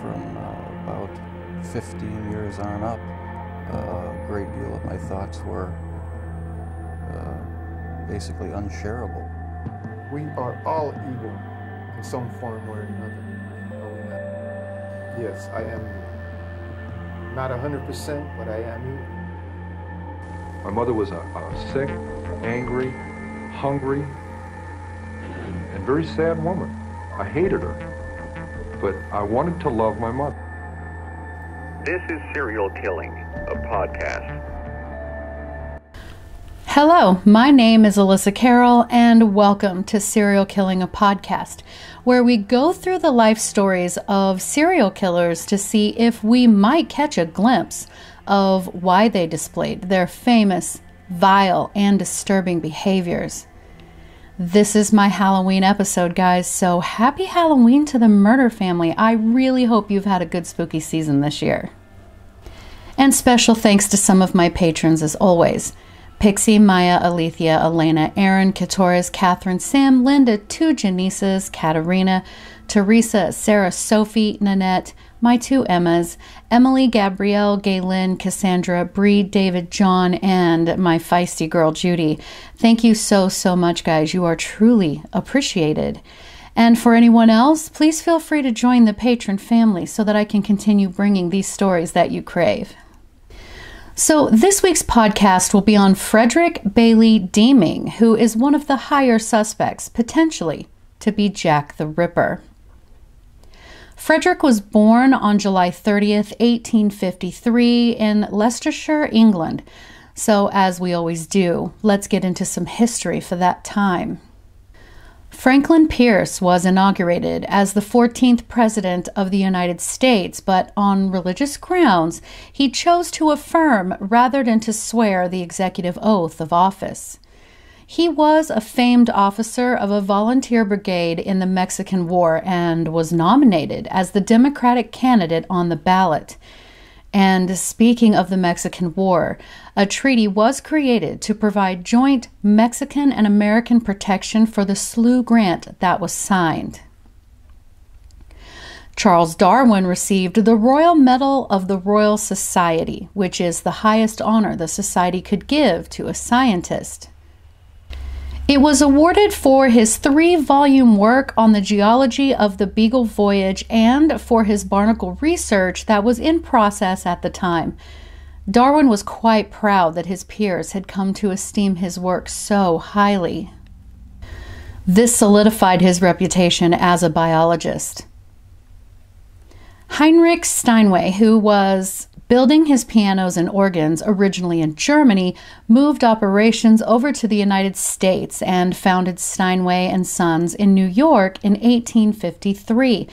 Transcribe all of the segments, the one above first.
from uh, about 15 years on up, a great deal of my thoughts were uh, basically unshareable. We are all evil in some form or another. Yes, I am not 100%, but I am evil. My mother was a, a sick, angry, hungry, and very sad woman. I hated her, but I wanted to love my mother. This is Serial Killing, a podcast. Hello, my name is Elissa Kerrill, and welcome to Serial Killing, a podcast, where we go through the life stories of serial killers to see if we might catch a glimpse of why they displayed their famous, vile, and disturbing behaviors. This is my Halloween episode, guys, so happy Halloween to the murder family. I really hope you've had a good spooky season this year. And special thanks to some of my patrons as always. Pixie, Maya, Alethea, Elena, Aaron, Katores, Catherine, Sam, Linda, two Janices, Katarina, Teresa, Sarah, Sophie, Nanette, my two Emmas, Emily, Gabrielle, Gaylin, Cassandra, Bree, David, John, and my feisty girl, Judy. Thank you so, so much, guys. You are truly appreciated. And for anyone else, please feel free to join the patron family so that I can continue bringing these stories that you crave. So, this week's podcast will be on Frederick Bailey Deeming, who is one of the higher suspects, potentially, to be Jack the Ripper. Frederick was born on July 30th, 1853, in Leicestershire, England. So, as we always do, let's get into some history for that time. Franklin Pierce was inaugurated as the 14th President of the United States, but on religious grounds, he chose to affirm rather than to swear the executive oath of office. He was a famed officer of a volunteer brigade in the Mexican War and was nominated as the Democratic candidate on the ballot. And speaking of the Mexican War, a treaty was created to provide joint Mexican and American protection for the Sloo grant that was signed. Charles Darwin received the Royal Medal of the Royal Society, which is the highest honor the society could give to a scientist. It was awarded for his three volume work on the geology of the Beagle Voyage and for his barnacle research that was in process at the time. Darwin was quite proud that his peers had come to esteem his work so highly. This solidified his reputation as a biologist. Heinrich Steinway, who was building his pianos and organs originally in Germany, moved operations over to the United States and founded Steinway and Sons in New York in 1853.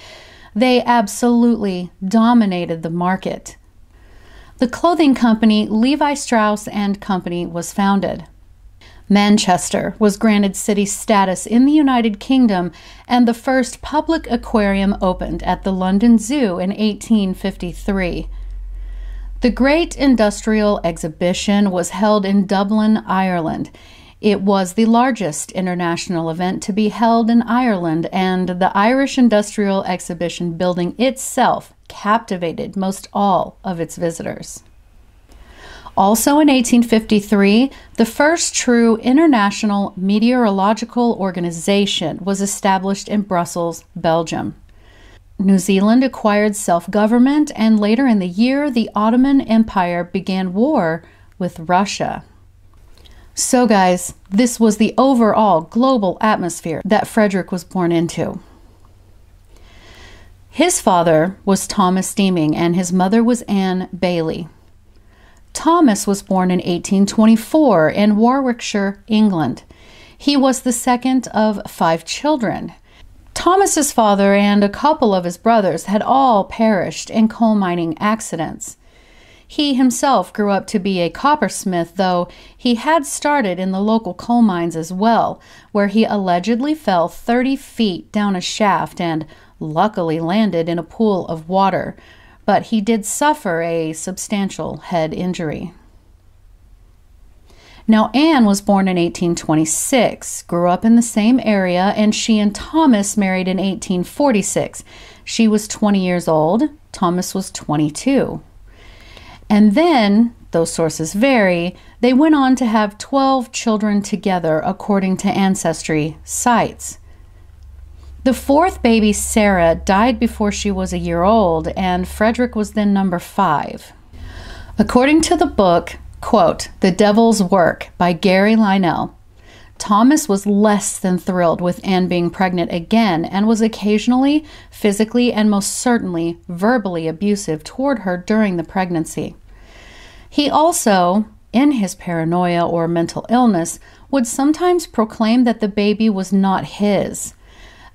They absolutely dominated the market. The clothing company Levi Strauss and Company was founded. Manchester was granted city status in the United Kingdom, and the first public aquarium opened at the London Zoo in 1853. The Great Industrial Exhibition was held in Dublin, Ireland. It was the largest international event to be held in Ireland, and the Irish Industrial Exhibition building itself captivated most all of its visitors. Also in 1853, the first true international meteorological organization was established in Brussels, Belgium. New Zealand acquired self government, and later in the year, the Ottoman Empire began war with Russia. So, guys, this was the overall global atmosphere that Frederick was born into. His father was Thomas Deeming, and his mother was Anne Bailey. Thomas was born in 1824 in Warwickshire, England. He was the second of five children. Thomas's father and a couple of his brothers had all perished in coal mining accidents. He himself grew up to be a coppersmith, though he had started in the local coal mines as well, where he allegedly fell 30 feet down a shaft and luckily landed in a pool of water, but he did suffer a substantial head injury. Now, Anne was born in 1826, grew up in the same area, and she and Thomas married in 1846. She was 20 years old, Thomas was 22. And then, though sources vary, they went on to have 12 children together according to ancestry sites. The fourth baby, Sarah, died before she was a year old, and Frederick was then number five. According to the book, quote, The Devil's Work by Gary Lionel, Thomas was less than thrilled with Anne being pregnant again and was occasionally physically and most certainly verbally abusive toward her during the pregnancy. He also, in his paranoia or mental illness, would sometimes proclaim that the baby was not his.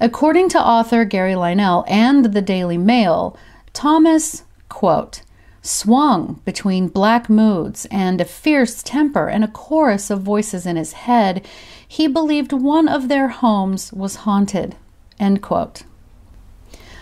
According to author Gary Lionel and the Daily Mail, Thomas, quote, swung between black moods and a fierce temper and a chorus of voices in his head, he believed one of their homes was haunted.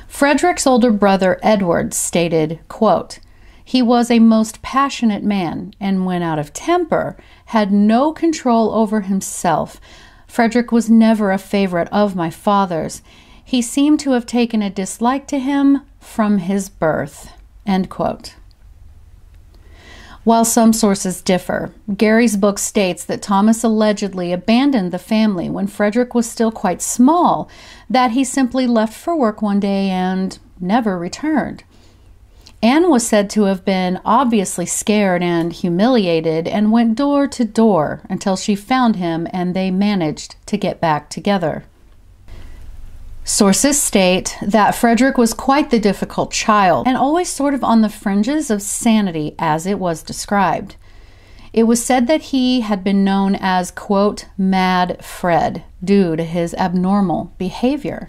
Frederick's older brother Edward stated, quote, he was a most passionate man, and when out of temper, had no control over himself. Frederick was never a favorite of my father's. He seemed to have taken a dislike to him from his birth. End quote. While some sources differ, Gary's book states that Thomas allegedly abandoned the family when Frederick was still quite small, that he simply left for work one day and never returned. Anne was said to have been obviously scared and humiliated and went door to door until she found him and they managed to get back together. Sources state that Frederick was quite the difficult child and always sort of on the fringes of sanity as it was described. It was said that he had been known as, quote, Mad Fred due to his abnormal behavior.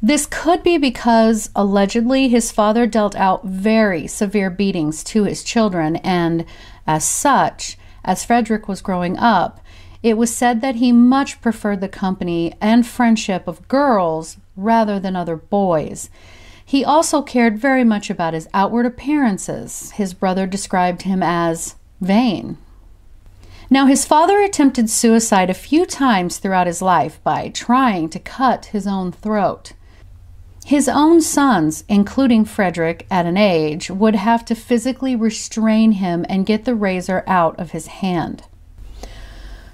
This could be because allegedly his father dealt out very severe beatings to his children, and as such, as Frederick was growing up, it was said that he much preferred the company and friendship of girls rather than other boys. He also cared very much about his outward appearances. His brother described him as vain. Now, his father attempted suicide a few times throughout his life by trying to cut his own throat. His own sons, including Frederick at an age, would have to physically restrain him and get the razor out of his hand.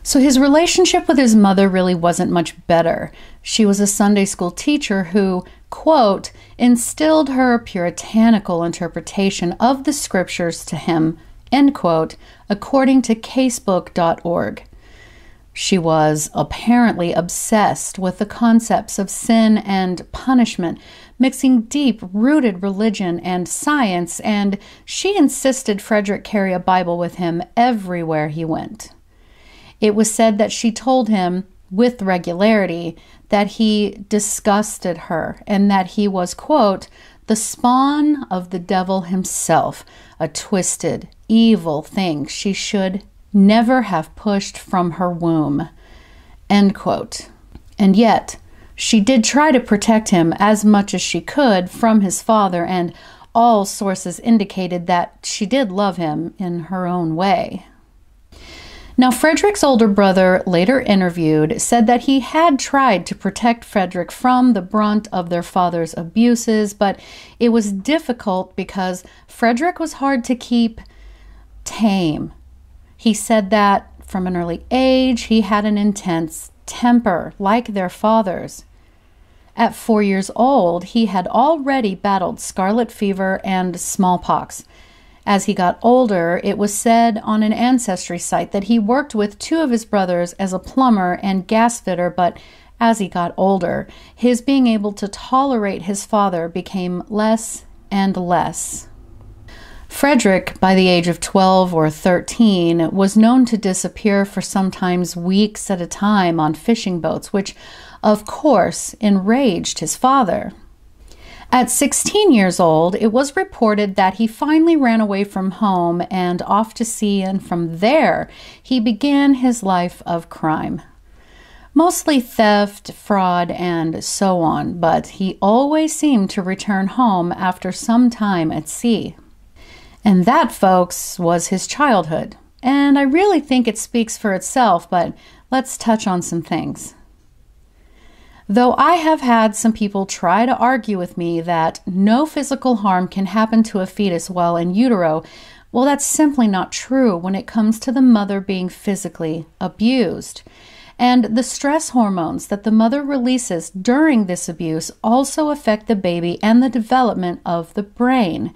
So his relationship with his mother really wasn't much better. She was a Sunday school teacher who, quote, instilled her puritanical interpretation of the scriptures to him, end quote, according to casebook.org. She was apparently obsessed with the concepts of sin and punishment, mixing deep rooted religion and science, and she insisted Frederick carry a Bible with him everywhere he went. It was said that she told him with regularity that he disgusted her and that he was, quote, the spawn of the devil himself, a twisted, evil thing she should never have pushed from her womb. End quote. And yet, she did try to protect him as much as she could from his father, and all sources indicated that she did love him in her own way. Now, Frederick's older brother, later interviewed, said that he had tried to protect Frederick from the brunt of their father's abuses, but it was difficult because Frederick was hard to keep tame. He said that from an early age he had an intense temper, like their father's. At four years old, he had already battled scarlet fever and smallpox. As he got older, it was said on an ancestry site that he worked with two of his brothers as a plumber and gas fitter, but as he got older, his being able to tolerate his father became less and less. Frederick, by the age of 12 or 13, was known to disappear for sometimes weeks at a time on fishing boats, which, of course, enraged his father. At 16 years old, it was reported that he finally ran away from home and off to sea, and from there he began his life of crime. Mostly theft, fraud, and so on, but he always seemed to return home after some time at sea. And that, folks, was his childhood. And I really think it speaks for itself, but let's touch on some things. Though I have had some people try to argue with me that no physical harm can happen to a fetus while in utero, well, that's simply not true when it comes to the mother being physically abused. And the stress hormones that the mother releases during this abuse also affect the baby and the development of the brain.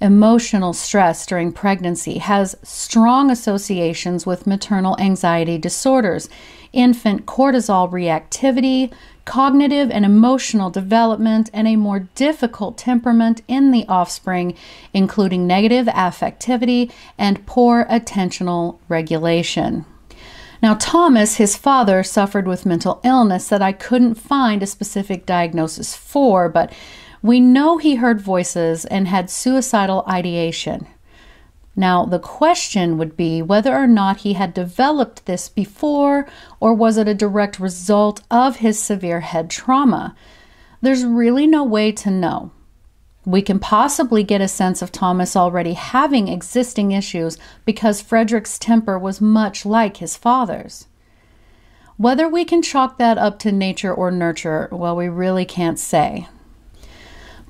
Emotional stress during pregnancy has strong associations with maternal anxiety disorders, infant cortisol reactivity, cognitive and emotional development, and a more difficult temperament in the offspring, including negative affectivity and poor attentional regulation. Now, Thomas, his father, suffered with mental illness that I couldn't find a specific diagnosis for, but we know he heard voices and had suicidal ideation. Now, the question would be whether or not he had developed this before, or was it a direct result of his severe head trauma? There's really no way to know. We can possibly get a sense of Thomas already having existing issues because Frederick's temper was much like his father's. Whether we can chalk that up to nature or nurture, well, we really can't say.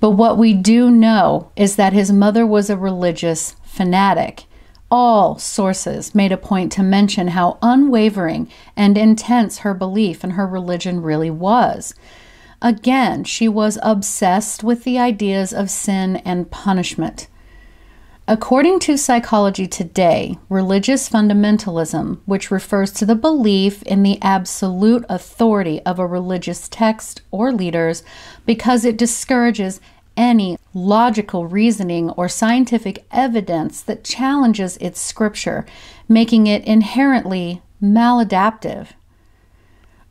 But what we do know is that his mother was a religious fanatic. All sources made a point to mention how unwavering and intense her belief in her religion really was. Again, she was obsessed with the ideas of sin and punishment. According to Psychology Today, religious fundamentalism, which refers to the belief in the absolute authority of a religious text or leaders because it discourages any logical reasoning or scientific evidence that challenges its scripture, making it inherently maladaptive.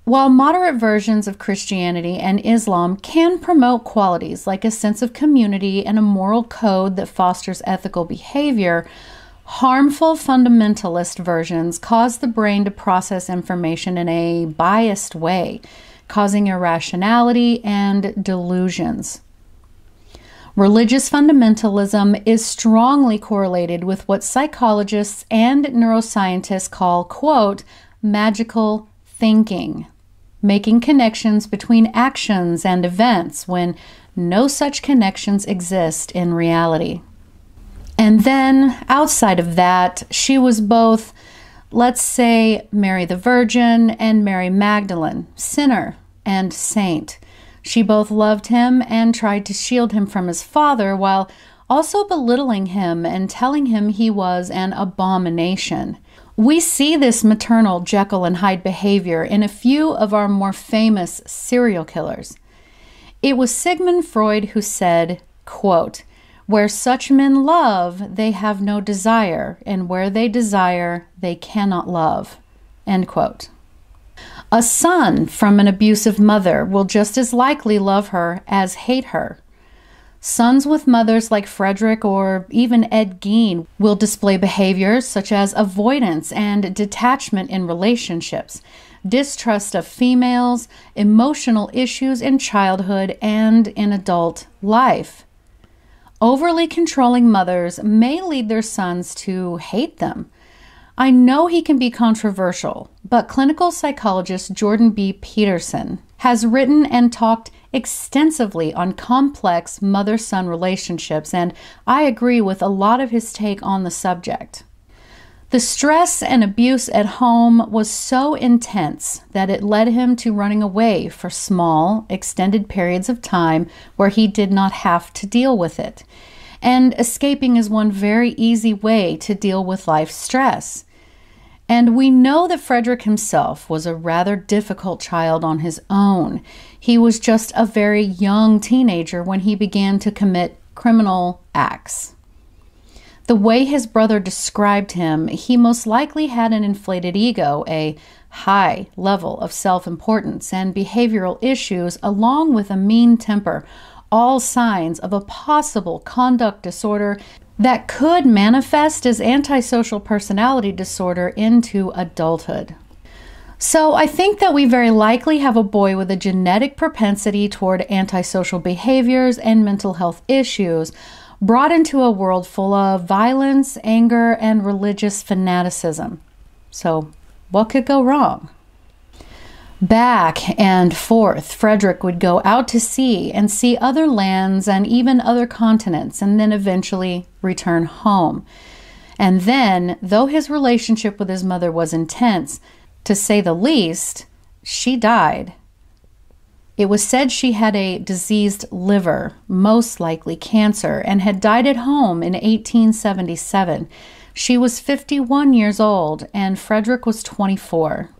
While moderate versions of Christianity and Islam can promote qualities like a sense of community and a moral code that fosters ethical behavior, harmful fundamentalist versions cause the brain to process information in a biased way, causing irrationality and delusions. Religious fundamentalism is strongly correlated with what psychologists and neuroscientists call, quote, magical thinking making connections between actions and events when no such connections exist in reality. And then, outside of that, she was both, let's say, Mary the Virgin and Mary Magdalene, sinner and saint. She both loved him and tried to shield him from his father while also belittling him and telling him he was an abomination. We see this maternal Jekyll and Hyde behavior in a few of our more famous serial killers. It was Sigmund Freud who said, quote, Where such men love, they have no desire, and where they desire, they cannot love. End quote. A son from an abusive mother will just as likely love her as hate her. Sons with mothers like Frederick or even Ed Gein will display behaviors such as avoidance and detachment in relationships, distrust of females, emotional issues in childhood and in adult life. Overly controlling mothers may lead their sons to hate them. I know he can be controversial, but clinical psychologist Jordan B. Peterson has written and talked extensively on complex mother son relationships, and I agree with a lot of his take on the subject. The stress and abuse at home was so intense that it led him to running away for small, extended periods of time where he did not have to deal with it. And escaping is one very easy way to deal with life stress. And we know that Frederick himself was a rather difficult child on his own. He was just a very young teenager when he began to commit criminal acts. The way his brother described him, he most likely had an inflated ego, a high level of self importance, and behavioral issues, along with a mean temper, all signs of a possible conduct disorder that could manifest as antisocial personality disorder into adulthood. So I think that we very likely have a boy with a genetic propensity toward antisocial behaviors and mental health issues brought into a world full of violence, anger, and religious fanaticism. So, what could go wrong? Back and forth, Frederick would go out to sea and see other lands and even other continents, and then eventually return home. And then, though his relationship with his mother was intense, to say the least, she died. It was said she had a diseased liver, most likely cancer, and had died at home in 1877. She was 51 years old, and Frederick was 24.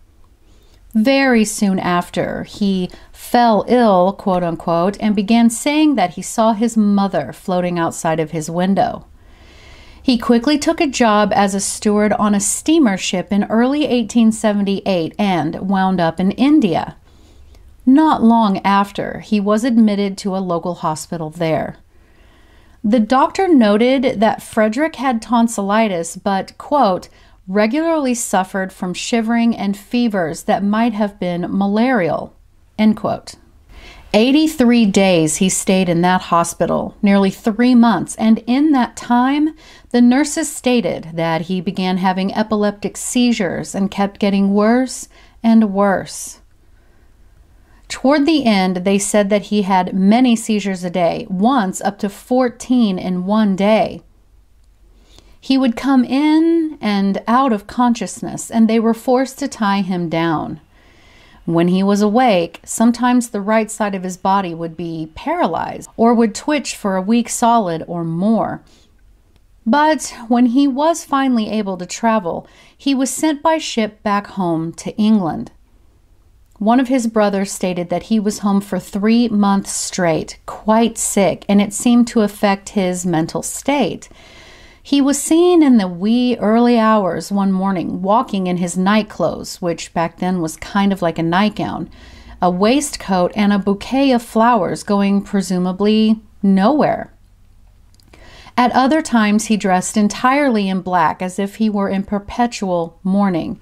Very soon after, he fell ill, quote unquote, and began saying that he saw his mother floating outside of his window. He quickly took a job as a steward on a steamer ship in early 1878 and wound up in India. Not long after, he was admitted to a local hospital there. The doctor noted that Frederick had tonsillitis, but, quote, regularly suffered from shivering and fevers that might have been malarial, end quote. 83 days he stayed in that hospital, nearly three months, and in that time, the nurses stated that he began having epileptic seizures and kept getting worse and worse. Toward the end, they said that he had many seizures a day, once up to 14 in one day. He would come in and out of consciousness, and they were forced to tie him down. When he was awake, sometimes the right side of his body would be paralyzed or would twitch for a week solid or more. But when he was finally able to travel, he was sent by ship back home to England. One of his brothers stated that he was home for three months straight, quite sick, and it seemed to affect his mental state. He was seen in the wee early hours one morning walking in his night clothes, which back then was kind of like a nightgown, a waistcoat, and a bouquet of flowers going presumably nowhere. At other times, he dressed entirely in black as if he were in perpetual mourning.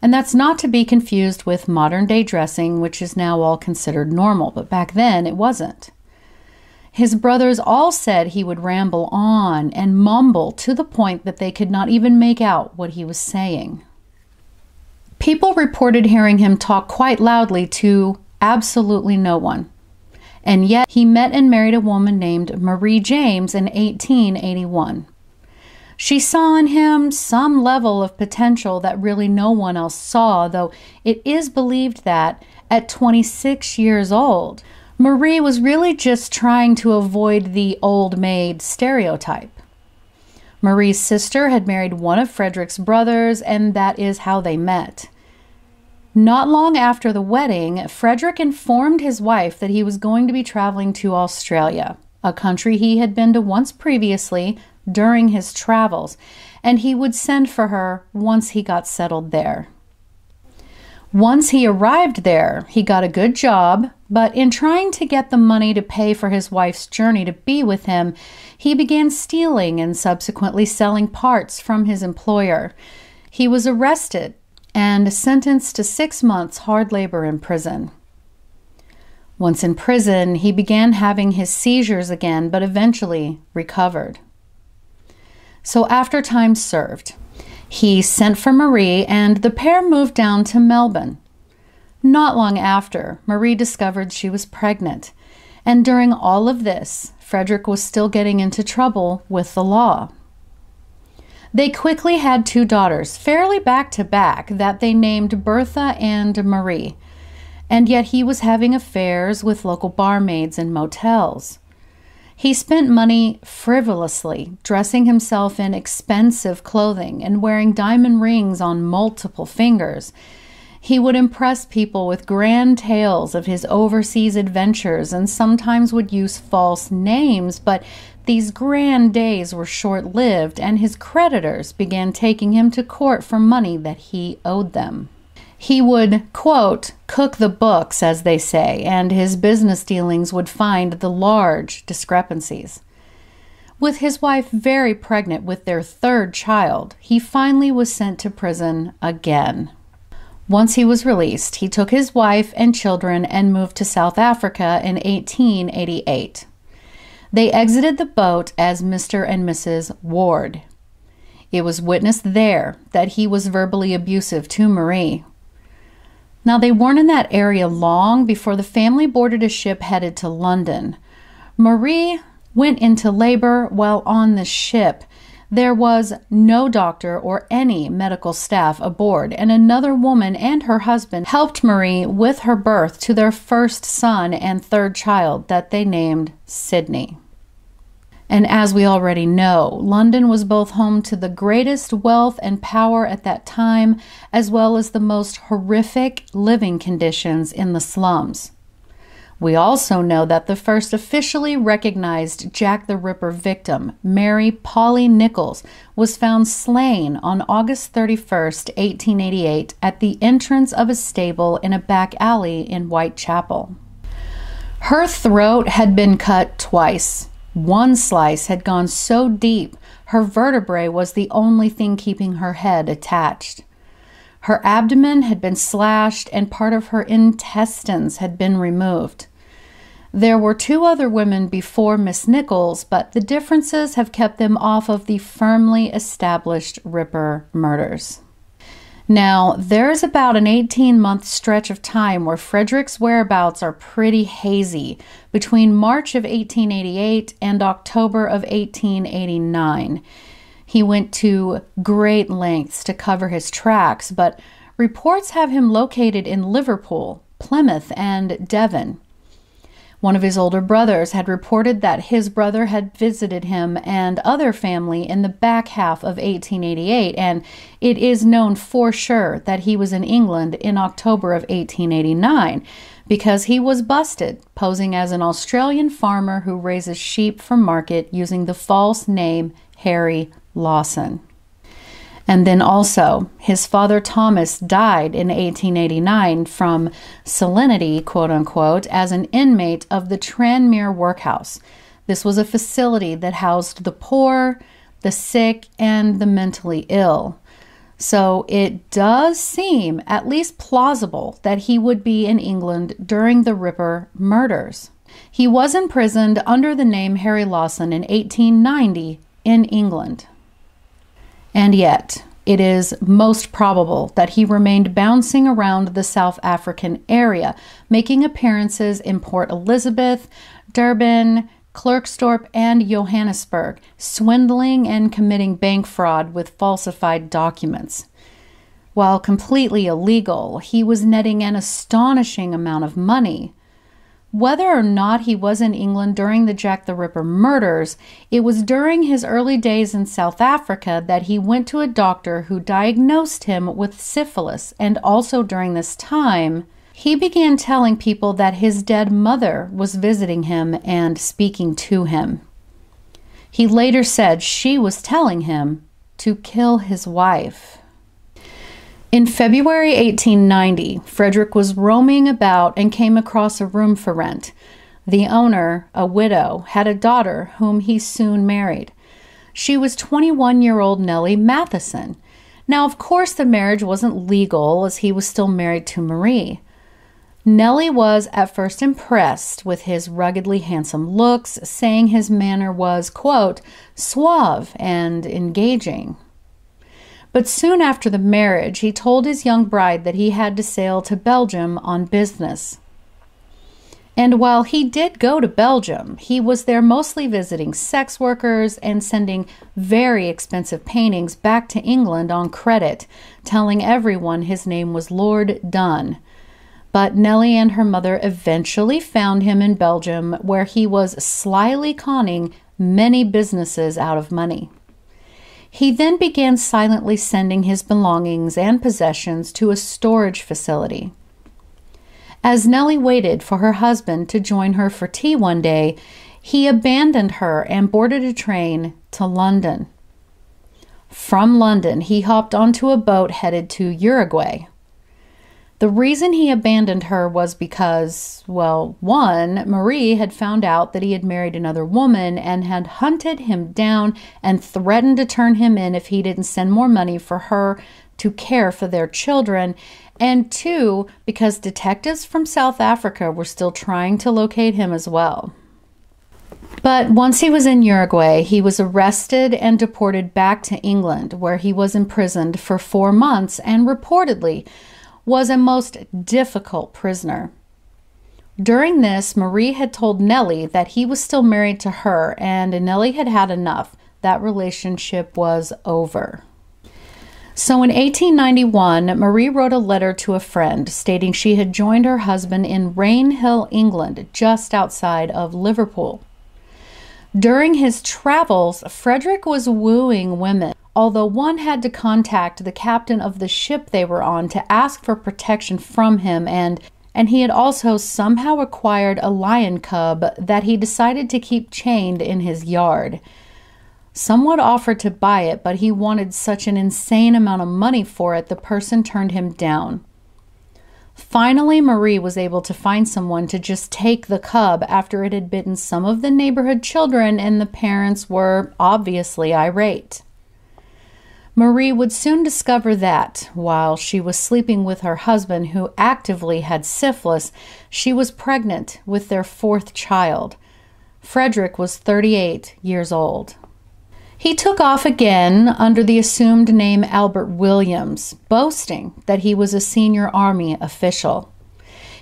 And that's not to be confused with modern day dressing, which is now all considered normal, but back then it wasn't. His brothers all said he would ramble on and mumble to the point that they could not even make out what he was saying. People reported hearing him talk quite loudly to absolutely no one. And yet he met and married a woman named Marie James in 1881. She saw in him some level of potential that really no one else saw, though it is believed that at 26 years old, Marie was really just trying to avoid the old maid stereotype. Marie's sister had married one of Frederick's brothers, and that is how they met. Not long after the wedding, Frederick informed his wife that he was going to be traveling to Australia, a country he had been to once previously during his travels, and he would send for her once he got settled there. Once he arrived there, he got a good job, but in trying to get the money to pay for his wife's journey to be with him, he began stealing and subsequently selling parts from his employer. He was arrested and sentenced to six months hard labor in prison. Once in prison, he began having his seizures again, but eventually recovered. So, after time served, he sent for Marie, and the pair moved down to Melbourne. Not long after, Marie discovered she was pregnant, and during all of this, Frederick was still getting into trouble with the law. They quickly had two daughters, fairly back to back, that they named Bertha and Marie, and yet he was having affairs with local barmaids and motels. He spent money frivolously, dressing himself in expensive clothing and wearing diamond rings on multiple fingers. He would impress people with grand tales of his overseas adventures and sometimes would use false names, but these grand days were short lived, and his creditors began taking him to court for money that he owed them he would, quote, cook the books, as they say, and his business dealings would find the large discrepancies. With his wife very pregnant with their third child, he finally was sent to prison again. Once he was released, he took his wife and children and moved to South Africa in 1888. They exited the boat as Mr. and Mrs. Ward. It was witnessed there that he was verbally abusive to Marie, Now, they weren't in that area long before the family boarded a ship headed to London. Marie went into labor while on the ship. There was no doctor or any medical staff aboard, and another woman and her husband helped Marie with her birth to their first son and third child that they named Sydney. And as we already know, London was both home to the greatest wealth and power at that time, as well as the most horrific living conditions in the slums. We also know that the first officially recognized Jack the Ripper victim, Mary Polly Nichols, was found slain on August 31, 1888, at the entrance of a stable in a back alley in Whitechapel. Her throat had been cut twice. One slice had gone so deep, her vertebrae was the only thing keeping her head attached. Her abdomen had been slashed and part of her intestines had been removed. There were two other women before Miss Nichols, but the differences have kept them off of the firmly established Ripper murders. Now, there's about an 18 month stretch of time where Frederick's whereabouts are pretty hazy between March of 1888 and October of 1889. He went to great lengths to cover his tracks, but reports have him located in Liverpool, Plymouth, and Devon. One of his older brothers had reported that his brother had visited him and other family in the back half of 1888, and it is known for sure that he was in England in October of 1889 because he was busted posing as an Australian farmer who raises sheep for market using the false name Harry Lawson. And then also, his father Thomas died in 1889 from salinity, quote unquote, as an inmate of the Tranmere Workhouse. This was a facility that housed the poor, the sick, and the mentally ill. So it does seem at least plausible that he would be in England during the Ripper murders. He was imprisoned under the name Harry Lawson in 1890 in England. And yet, it is most probable that he remained bouncing around the South African area, making appearances in Port Elizabeth, Durban, Klerksdorp, and Johannesburg, swindling and committing bank fraud with falsified documents. While completely illegal, he was netting an astonishing amount of money. Whether or not he was in England during the Jack the Ripper murders, it was during his early days in South Africa that he went to a doctor who diagnosed him with syphilis, and also during this time, he began telling people that his dead mother was visiting him and speaking to him. He later said she was telling him to kill his wife. In February 1890, Frederick was roaming about and came across a room for rent. The owner, a widow, had a daughter whom he soon married. She was 21 year old Nellie Matheson. Now, of course, the marriage wasn't legal as he was still married to Marie. Nellie was at first impressed with his ruggedly handsome looks, saying his manner was, quote, suave and engaging. But soon after the marriage, he told his young bride that he had to sail to Belgium on business. And while he did go to Belgium, he was there mostly visiting sex workers and sending very expensive paintings back to England on credit, telling everyone his name was Lord Dunn. But Nellie and her mother eventually found him in Belgium, where he was slyly conning many businesses out of money. He then began silently sending his belongings and possessions to a storage facility. As Nellie waited for her husband to join her for tea one day, he abandoned her and boarded a train to London. From London, he hopped onto a boat headed to Uruguay. The reason he abandoned her was because, well, one, Marie had found out that he had married another woman and had hunted him down and threatened to turn him in if he didn't send more money for her to care for their children. And two, because detectives from South Africa were still trying to locate him as well. But once he was in Uruguay, he was arrested and deported back to England, where he was imprisoned for four months and reportedly was a most difficult prisoner. During this, Marie had told Nellie that he was still married to her, and Nellie had had enough. That relationship was over. So in 1891, Marie wrote a letter to a friend stating she had joined her husband in Rainhill, England, just outside of Liverpool. During his travels, Frederick was wooing women, although one had to contact the captain of the ship they were on to ask for protection from him and and he had also somehow acquired a lion cub that he decided to keep chained in his yard. Someone offered to buy it, but he wanted such an insane amount of money for it, the person turned him down. Finally, Marie was able to find someone to just take the cub after it had bitten some of the neighborhood children, and the parents were obviously irate. Marie would soon discover that, while she was sleeping with her husband, who actively had syphilis, she was pregnant with their fourth child. Frederick was 38 years old. He took off again under the assumed name Albert Williams, boasting that he was a senior Army official.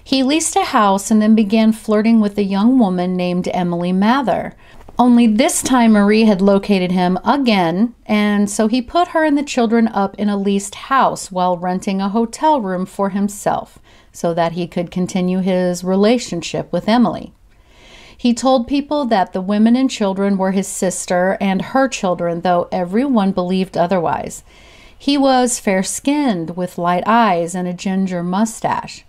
He leased a house and then began flirting with a young woman named Emily Mather, only this time Marie had located him again, and so he put her and the children up in a leased house while renting a hotel room for himself so that he could continue his relationship with Emily. He told people that the women and children were his sister and her children, though everyone believed otherwise. He was fair skinned with light eyes and a ginger mustache.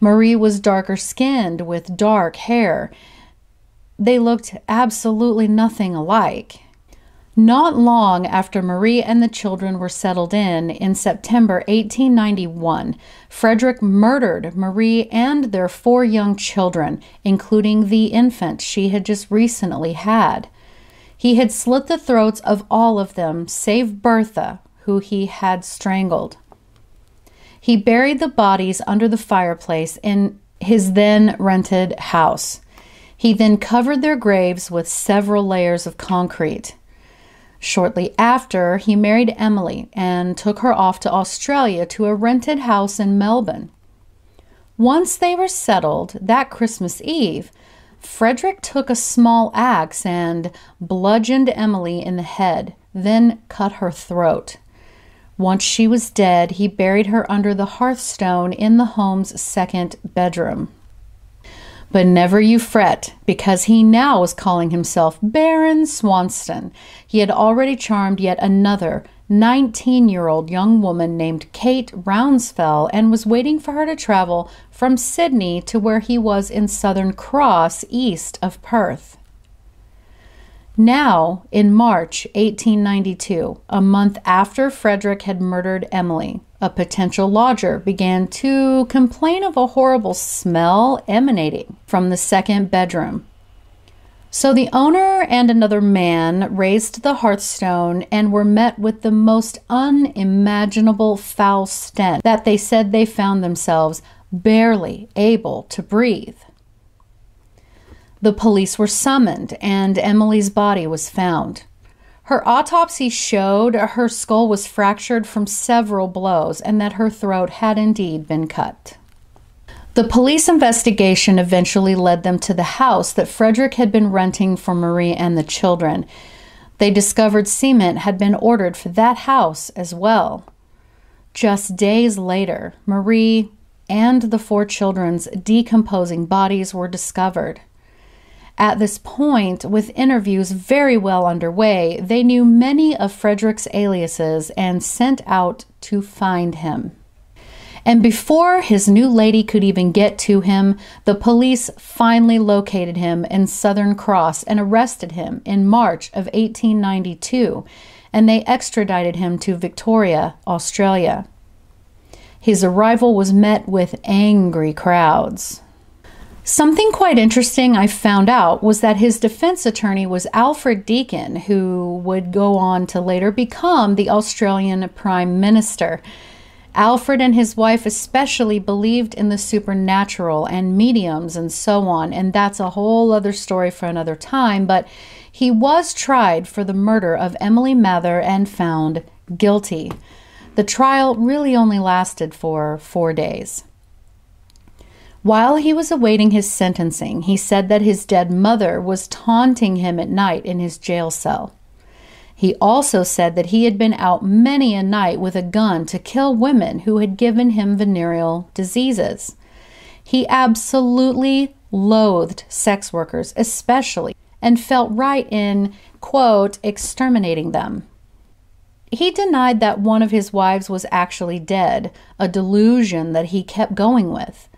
Marie was darker skinned with dark hair they looked absolutely nothing alike. Not long after Marie and the children were settled in, in September 1891, Frederick murdered Marie and their four young children, including the infant she had just recently had. He had slit the throats of all of them, save Bertha, who he had strangled. He buried the bodies under the fireplace in his then rented house. He then covered their graves with several layers of concrete. Shortly after, he married Emily and took her off to Australia to a rented house in Melbourne. Once they were settled, that Christmas Eve, Frederick took a small axe and bludgeoned Emily in the head, then cut her throat. Once she was dead, he buried her under the hearthstone in the home's second bedroom. But never you fret, because he now was calling himself Baron Swanston. He had already charmed yet another 19 year old young woman named Kate Rounsfell and was waiting for her to travel from Sydney to where he was in Southern Cross, east of Perth. Now, in March 1892, a month after Frederick had murdered Emily, a potential lodger began to complain of a horrible smell emanating from the second bedroom. So the owner and another man raised the hearthstone and were met with the most unimaginable foul stench that they said they found themselves barely able to breathe. The police were summoned and Emily's body was found. Her autopsy showed her skull was fractured from several blows and that her throat had indeed been cut. The police investigation eventually led them to the house that Frederick had been renting for Marie and the children. They discovered cement had been ordered for that house as well. Just days later, Marie and the four children's decomposing bodies were discovered. At this point, with interviews very well underway, they knew many of Frederick's aliases and sent out to find him. And before his new lady could even get to him, the police finally located him in Southern Cross and arrested him in March of 1892, and they extradited him to Victoria, Australia. His arrival was met with angry crowds. Something quite interesting I found out was that his defense attorney was Alfred Deakin, who would go on to later become the Australian Prime Minister. Alfred and his wife especially believed in the supernatural and mediums and so on, and that's a whole other story for another time. But he was tried for the murder of Emily Mather and found guilty. The trial really only lasted for four days. While he was awaiting his sentencing, he said that his dead mother was taunting him at night in his jail cell. He also said that he had been out many a night with a gun to kill women who had given him venereal diseases. He absolutely loathed sex workers, especially, and felt right in, quote, exterminating them. He denied that one of his wives was actually dead, a delusion that he kept going with.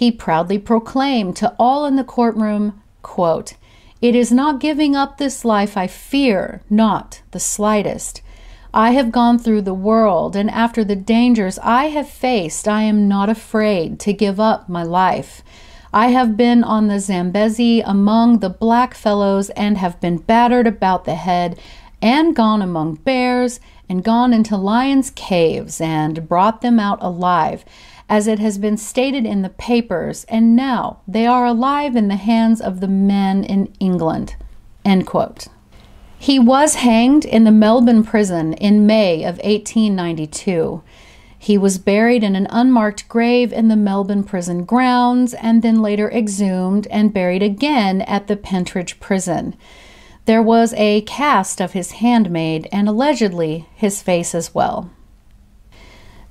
He proudly proclaimed to all in the courtroom, quote, It is not giving up this life I fear, not the slightest. I have gone through the world, and after the dangers I have faced, I am not afraid to give up my life. I have been on the Zambezi among the black fellows and have been battered about the head and gone among bears, and gone into lions' caves, and brought them out alive, as it has been stated in the papers, and now they are alive in the hands of the men in England. He was hanged in the Melbourne prison in May of 1892. He was buried in an unmarked grave in the Melbourne prison grounds and then later exhumed and buried again at the Pentridge prison. There was a cast of his handmaid and allegedly his face as well.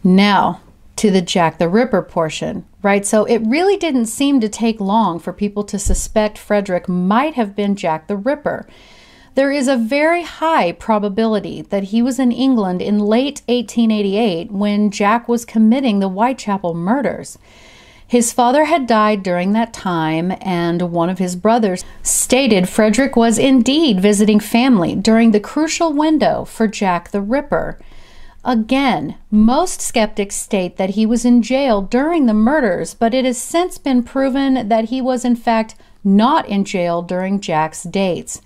Now, to the Jack the Ripper portion, right? So it really didn't seem to take long for people to suspect Frederick might have been Jack the Ripper. There is a very high probability that he was in England in late 1888 when Jack was committing the Whitechapel murders. His father had died during that time, and one of his brothers stated Frederick was indeed visiting family during the crucial window for Jack the Ripper. Again, most skeptics state that he was in jail during the murders, but it has since been proven that he was in fact not in jail during Jack's dates.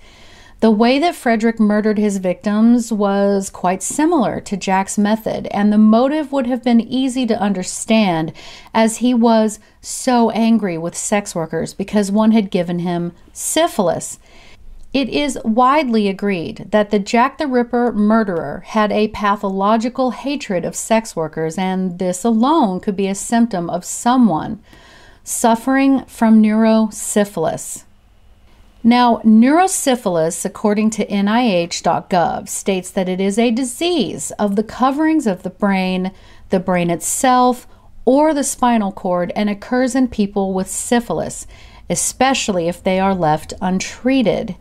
The way that Frederick murdered his victims was quite similar to Jack's method, and the motive would have been easy to understand as he was so angry with sex workers because one had given him syphilis. It is widely agreed that the Jack the Ripper murderer had a pathological hatred of sex workers, and this alone could be a symptom of someone suffering from neurosyphilis. Now, neurosyphilis, according to NIH.gov, states that it is a disease of the coverings of the brain, the brain itself, or the spinal cord and occurs in people with syphilis, especially if they are left untreated.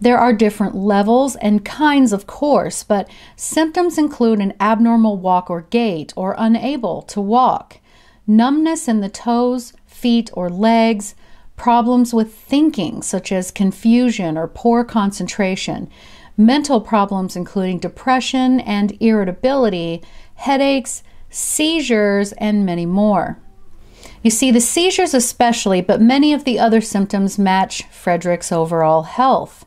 There are different levels and kinds, of course, but symptoms include an abnormal walk or gait or unable to walk, numbness in the toes, feet, or legs problems with thinking, such as confusion or poor concentration, mental problems, including depression and irritability, headaches, seizures, and many more. You see, the seizures especially, but many of the other symptoms match Frederick's overall health.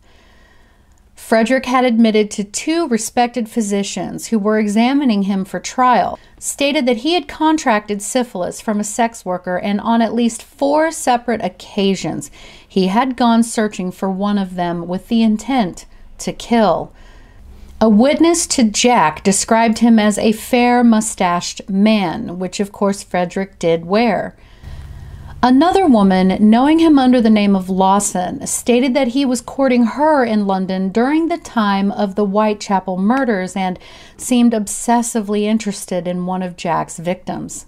Frederick had admitted to two respected physicians who were examining him for trial, stated that he had contracted syphilis from a sex worker, and on at least four separate occasions he had gone searching for one of them with the intent to kill. A witness to Jack described him as a fair mustached man, which of course Frederick did wear. Another woman, knowing him under the name of Lawson, stated that he was courting her in London during the time of the Whitechapel murders and seemed obsessively interested in one of Jack's victims.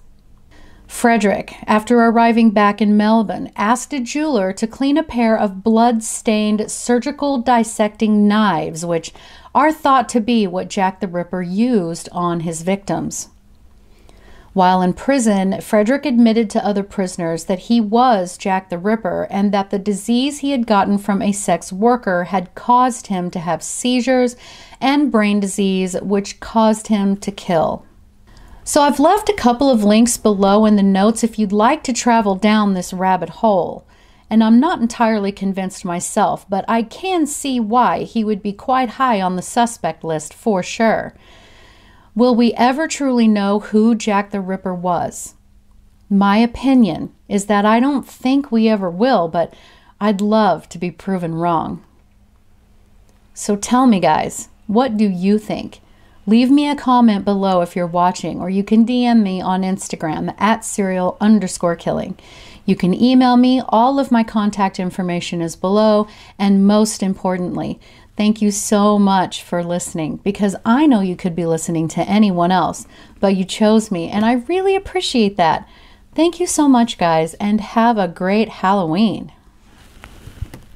Frederick, after arriving back in Melbourne, asked a jeweler to clean a pair of blood stained surgical dissecting knives, which are thought to be what Jack the Ripper used on his victims. While in prison, Frederick admitted to other prisoners that he was Jack the Ripper and that the disease he had gotten from a sex worker had caused him to have seizures and brain disease, which caused him to kill. So I've left a couple of links below in the notes if you'd like to travel down this rabbit hole. And I'm not entirely convinced myself, but I can see why he would be quite high on the suspect list for sure. Will we ever truly know who Jack the Ripper was? My opinion is that I don't think we ever will, but I'd love to be proven wrong. So tell me, guys, what do you think? Leave me a comment below if you're watching, or you can DM me on Instagram at serial underscore killing. You can email me. All of my contact information is below. And most importantly, thank you so much for listening because I know you could be listening to anyone else, but you chose me, and I really appreciate that. Thank you so much, guys, and have a great Halloween.